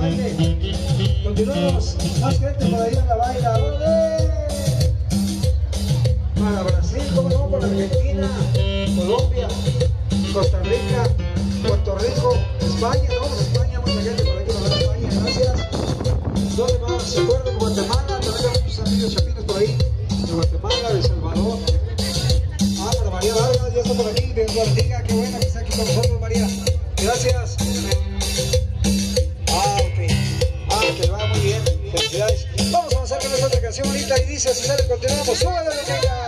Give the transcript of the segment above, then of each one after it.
Continuamos, más gente por ahí en la baila. ¡Olé! Para Brasil, como no, para Argentina, Colombia, Costa Rica, Puerto Rico, España, vamos a España, mucha gente por aquí, para España, gracias. ¿Dónde más? ¿Se acuerdan? Guatemala, también hay muchos amigos chapitos por ahí, de Guatemala, de Salvador. Ah, para María Vargas, ya está por aquí, de Guardiga, qué buena que está aquí con nosotros, María. Gracias. canción bonita y dice, si sale, continuamos, súbale lo que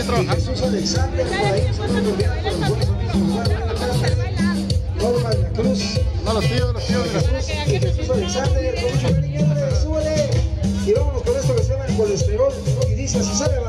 árbitro. No, los tíos, los tíos. Jesús Alexander, con mucho. Y vámonos con esto que se llama el colesterol. Y dice así, ¿sabe?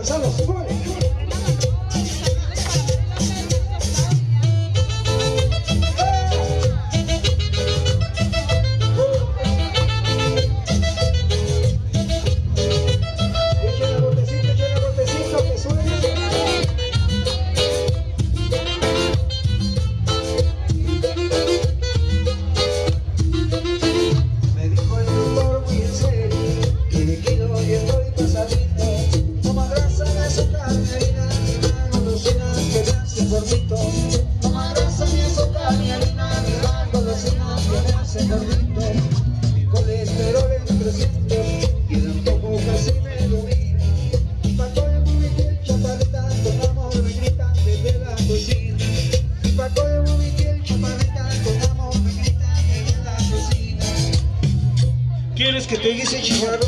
¿Quieres que te guise chicharro?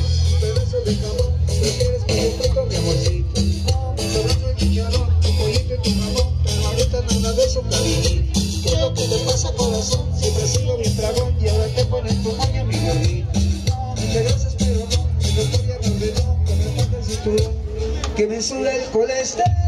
Pedazo de cabrón, ¿no quieres que te toque mi amorcito? Pedazo de chicharro, tu pollito y tu jamón, pero ahorita nada de eso, cariñito. ¿Qué es lo que te pasa, corazón? Siempre sigo mi dragón y ahora te pones tu moño, mi gordito. Muchas gracias, pero no, mi doctor ya me ordenó que me ponga el cinturón, que me suba el colesterol.